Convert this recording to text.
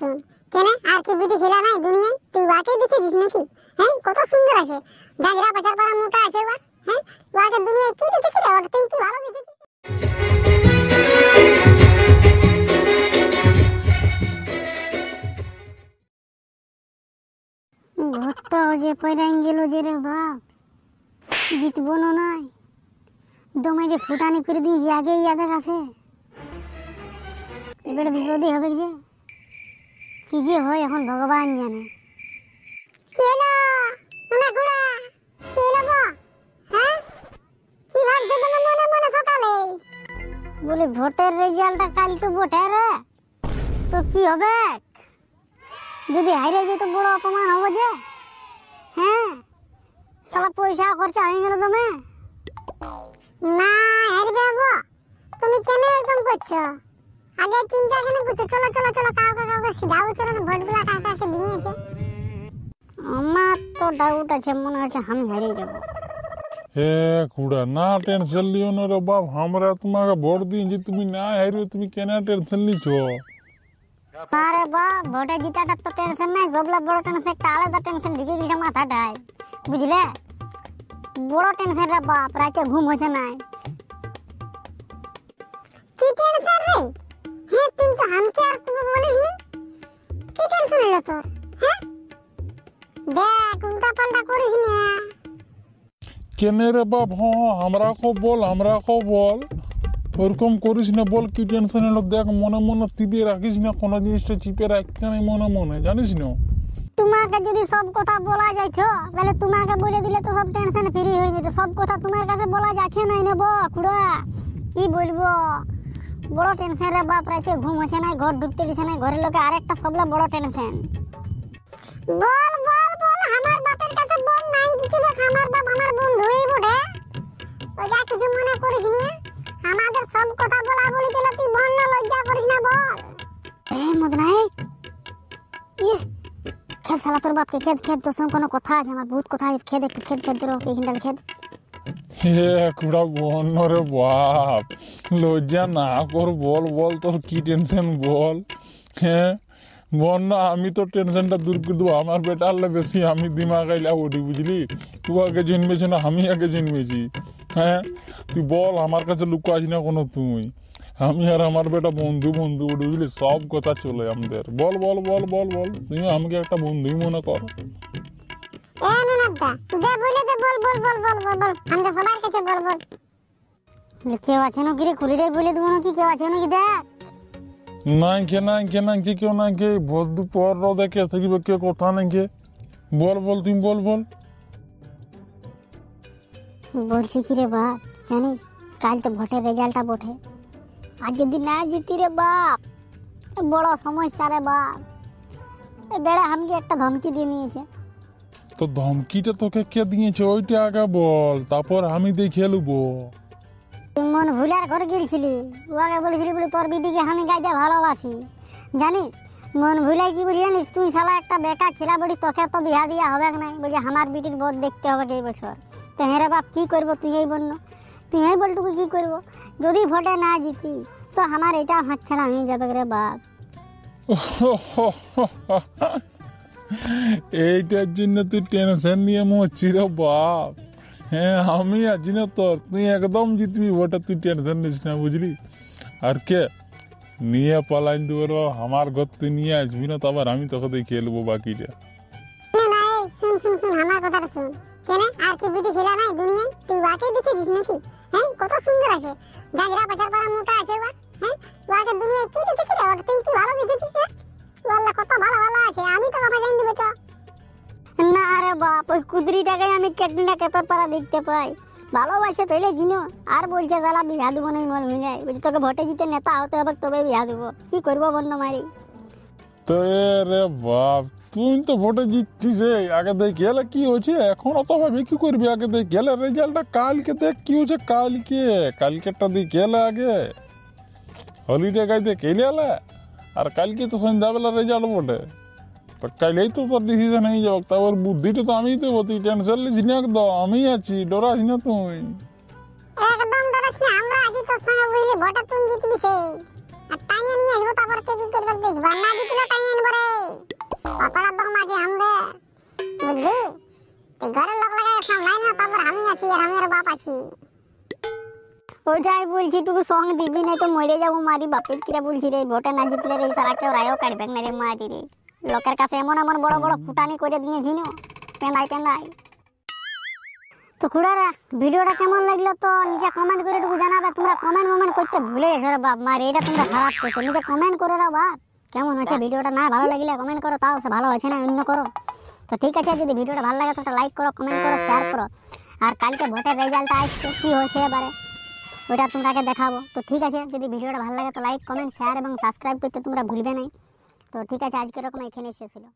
শোন কেন? আর কি বিটি ছিল নাই দুনিয়ায়? তুই ওয়াকে দেখেছিস নাকি? হ্যাঁ? কত সুন্দর আছে। জাগরা পাচার পাড়া মোটা আছে ওয়া হ্যাঁ? ওয়াকে দুনিয়ায় কি দেখেছিস? রে তুই কি ভালো দেখেছিস? ভোটটা যে পয়রাইন গেল যে রে বাপ। জিতবো না নাই। দমে যে ফুটানি করে দিয়েছি ইয়াদের কাছে এবারে বিপদই হবে যে। কি যে হয় এখন ভগবান জানে। কি হলো? ওনা গুড়া হ্যাঁ? কি ভাবছ তুমি মনে মনে সকালে? বলি, ভোটের রেজাল্টটা কাল তো ভোটে রে। তো কি হবে? যদি হাইরে যেত বড় অপমান হবে যে। হ্যাঁ? সালা পয়সা খরচা হয়ে গেল তুমি না, হারবে তুমি কেন এরকম করছ? আগে চিন্তা কেন করছ? চলো চলো চলো কাউকে কাউকে যাও চলো না ভোটগুলা কাকে কাকে দিয়েছে। আমার তো ডাউট আছে মনে হচ্ছে আমি হারিয়ে যাব। হে কুড়া না টেনশন লিও না রে বাপ আমরা তোমাকে ভোট দিয়েছি তুমি না হারবে তুমি কেন টেনশন নিছো আরে বা ভোটে জিতাটা তো টেনশন নাই সবলা বড় টেনশন একটা আলাদা টেনশন ঢুকে গেছে মাথাটায় বুঝলে? বড় টেনশন রে বাপ রাতে ঘুম হচ্ছে নাই। কি টেনশন রে? করিস না কেন রে বাপ আমরা কো বল আমরা কো বল ওরকম করিস না বল কি টেনশন হলো দেখ মনে মনে তিবে রাখিস না কোনো জিনিসটা চিপে রাখতে নাই মনে মনে জানিস না তোমাকে যদি সব কথা বলা যাইতো তাহলে তোমাকে বলে দিলে তো সব টেনশন ফ্রি হয়ে যেত সব কথা তোমার কাছে বলা যাচ্ছে নাই নেব খুড়া কি বলব বড় টেনশন রে বাপ রাতে ঘুম হচ্ছে নাই ঘর ঢুকতে দিছে নাই ঘরের লোকে আরেকটা সবলা বড় টেনশন বল বল আমার বাপের কাছে বল নাই কিছু দেখ, আমার বাপ আমার বন্ধুই বটে। ওই যা কিছু মনে করিস না? আমাদের সব কথা বলা বলি চলে তুই বন্য লজ্জা করিস না, বল। এই মদনাই ইয়ে খেদ শালা, তোর বাপকে খেদ খেদ, তোর সঙ্গে কোনো কথা আছে, আমার বহুত কথা আছে, খেদ, একটু খেদ খেদ তোর এই হিন্দাল খেদ। বাপ, লজ্জা না কর বল বল, তোর কি টেনশন বল হ্যাঁ? না আমি তো টেনশনটা দূর করে দেবো। আমার বেটা আল্লাহ বেশি, আমি দিমাগ আইলা ওটি, বুঝলি? তুই আগে জন্মেছি না, আমি আগে জন্মেছি। হ্যাঁ? তুই বল, আমার কাছে লুকো আছি না কোনো তুই। আমি আর আমার বেটা বন্ধু বন্ধু ওটি, বুঝলি? সব কথা চলে আমাদের। বল বল বল বল বল। তুই আমাকে একটা বন্ধুই মনে কর। কেউ আছে নাকি রে? খুলিটাই বলে দেবো নাকি? কেউ আছে নাকি? দেখ। নাই কে নাই কে নাই কে কেউ নাই কে ভোট দুপুর দেখে থাকিবে কে কথা নাই কে বল বল তুমি বল বল। বলছি কি রে বাপ জানিস কাল তো ভোটের রেজাল্টটা বটে। আর যদি না জিতি রে বাপ বড় সমস্যা রে বাপ। বেড়া আমাকে একটা ধমকি দিয়ে নিয়েছে। তো ধমকিটা তোকে কে দিয়েছে ওইটা আগে বল তারপর আমি দেখে লুবো। তুই মন ভুলার ঘরে গেলছিলি ওকে বলেছিলি, বলে তোর বিটিকে আমি গাইতে ভালোবাসি। জানিস, মন ভুলাই কি বলি জানিস? তুই শালা একটা বেকার ছেলা বলি, তোকে তো বিয়া দিয়া হবে নাই? বলছে, আমার বিটির বোধ দেখতে হবে এই বছর। তো হ্যাঁ রে বাপ, কি করব তুই এই বন্য? তুই এই বলটুকু কি করব? যদি ভোটে না জিতি, তো আমার এটা হাত ছাড়া হয়ে যাবে রে বাপ। এইটার জন্য তুই টেনশন নিয়ে মরছি রে বাপ। হ্যাঁ আমি আছি না তোর তুই একদম জিতবি, ওটা তুই টেনশন নিস না, বুঝলি? আর কে? নিয়ে পালাইন দেবো আমার ঘর তুই নিয়ে আসবি না তো আবার আমি তোকে দেখে নেব বাকিটা। না না শুন শুন শুন শুন। আর নাকি? হ্যাঁ কত মোটা হ্যাঁ? কি ভালো না ভালো আছে। আমি তো কথা জানি না রে বাপ, ওই কুদরিটাকে আমি কেটনা কেপার পাড়া দেখতে পাই। ভালোবাসে পেলে জিনো আর বলছে শালা বিয়া দেবো নাই মন মিলাই বলছে, তোকে ভোটে জিতে নেতা হতে হবে তবে বিয়া দেবো। কি করব বন্য মারি? তো রে বাপ, তুই তো ভোটে জিতছিস। আগে দেখ, গেলে কি হয়েছে? এখন অত ভাবে, কি করবি? আগে দেখ, গেলে রেজাল্টটা কালকে দেখ, কি হয়েছে কালকে? কালকেরটা দিয়ে গেলে আগে। হলিডে গাইতে কেলে আর কালকে তো সন্ধ্যাবেলা রেজাল্ট বটে। তো কাইলেই তো তোর ডিসিশন হয়ে যাবে তারপর বুদ্ধিটা তো আমি দেবো তুই টেনশন লিস না একদম আমি আছি ডরাস না তুই। একদম ডরাস না আমরা আছি তোর সঙ্গে বুঝলি ভোটে তুই জিতবি সেই। আর টাইনে নিয়ে আসব তারপর কে কি করবে দেখবা না জিতলে টাইনে অতটা দম আছে আমাদের বুঝলি? তুই ঘরের লোক লাগাই সামলাই না তারপর আমি আছি আর আমি আর বাপ আছি। ওইটাই বলছি টুকু সঙ্গ দিবি নাই তো মরে যাব মারি বাপের কিরা বলছি রে ভোটে না জিতলে রে সারা কেউ রায়ও কাটবে না রে মারি রে। লোকের কাছে এমন এমন বড় বড় ফুটানি করে দিয়েছি না পেঁদাই পেঁদাই তো খুড়ারা ভিডিওটা কেমন লাগল তো নিচে কমেন্ট করে টুকু জানাবে। তোমরা কমেন্ট মোমেন্ট করতে ভুলে গেছো রে বাপ মার এটা তোমরা খারাপ করছ নিচে কমেন্ট করো রে বাপ। কেমন হচ্ছে ভিডিওটা? না ভালো লাগলে কমেন্ট করো তাও সে ভালো হয়েছে না অন্য করো। তো ঠিক আছে যদি ভিডিওটা ভালো লাগে তো একটা লাইক করো কমেন্ট করো শেয়ার করো। আর কালকে ভোটের রেজাল্টটা আসছে কি হয়েছে এবারে? ওইটা তোমাকে দেখাবো। তো ঠিক আছে যদি ভিডিওটা ভালো লাগে তো লাইক কমেন্ট শেয়ার এবং সাবস্ক্রাইব করতে তোমরা ভুলবে না তো ঠিক আছে আজকে এরকম এখানেই শেষ হলো।